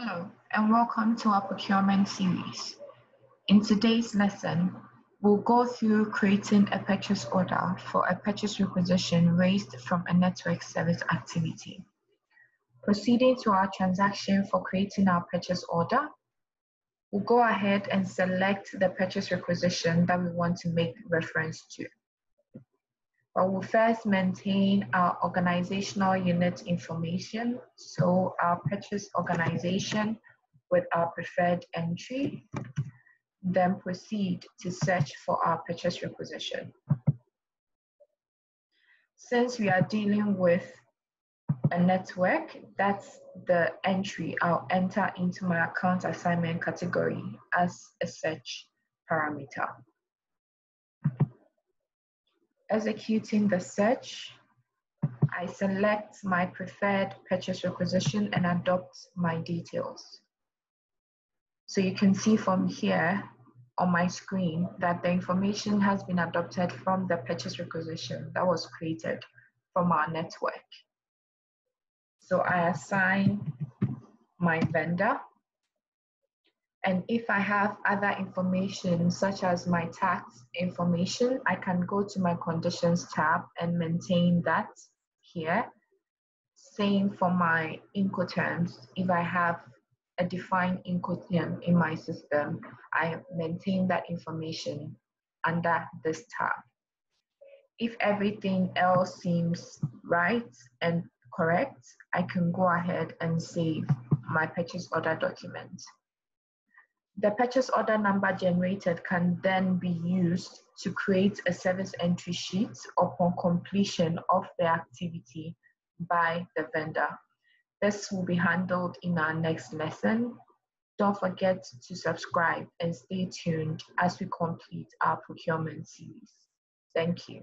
Hello, and welcome to our procurement series. In today's lesson, we'll go through creating a purchase order for a purchase requisition raised from a network service activity. Proceeding to our transaction for creating our purchase order, we'll go ahead and select the purchase requisition that we want to make reference to. But we'll first maintain our organizational unit information. So our purchase organization with our preferred entry, then proceed to search for our purchase requisition. Since we are dealing with a network, that's the entry I'll enter into my account assignment category as a search parameter executing the search, I select my preferred purchase requisition and adopt my details. So you can see from here on my screen that the information has been adopted from the purchase requisition that was created from our network. So I assign my vendor and if I have other information, such as my tax information, I can go to my conditions tab and maintain that here. Same for my Incoterms. If I have a defined Incoterm in my system, I maintain that information under this tab. If everything else seems right and correct, I can go ahead and save my purchase order document. The purchase order number generated can then be used to create a service entry sheet upon completion of the activity by the vendor. This will be handled in our next lesson. Don't forget to subscribe and stay tuned as we complete our procurement series. Thank you.